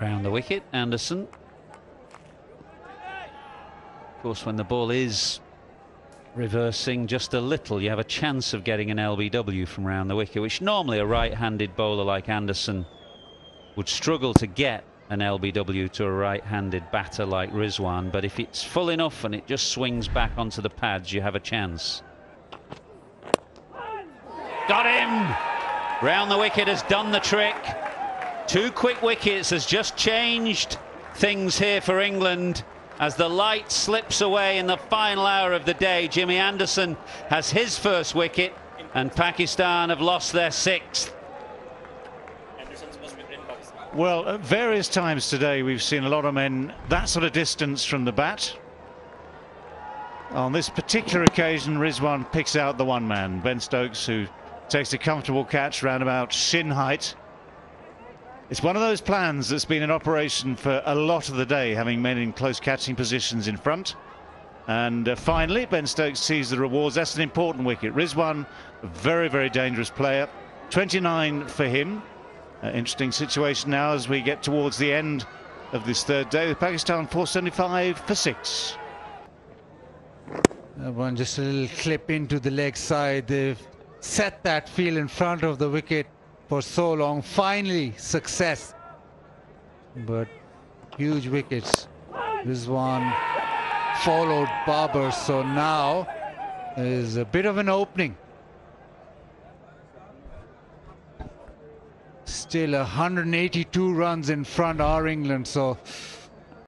Round the wicket, Anderson. Of course, when the ball is reversing just a little, you have a chance of getting an LBW from round the wicket, which normally a right-handed bowler like Anderson would struggle to get an LBW to a right-handed batter like Rizwan. But if it's full enough and it just swings back onto the pads, you have a chance. Got him! Round the wicket has done the trick. Two quick wickets has just changed things here for England. As the light slips away in the final hour of the day, Jimmy Anderson has his first wicket and Pakistan have lost their sixth. Well, at various times today we've seen a lot of men that sort of distance from the bat. On this particular occasion, Rizwan picks out the one man, Ben Stokes, who takes a comfortable catch round about shin height. It's one of those plans that's been in operation for a lot of the day, having men in close catching positions in front. And uh, finally, Ben Stokes sees the rewards. That's an important wicket. Rizwan, a very, very dangerous player. 29 for him. Uh, interesting situation now as we get towards the end of this third day with Pakistan 475 for six. Uh, one just a little clip into the leg side. They've set that field in front of the wicket for so long. Finally, success. But huge wickets. This one followed Babar, so now is a bit of an opening. Still 182 runs in front are England, so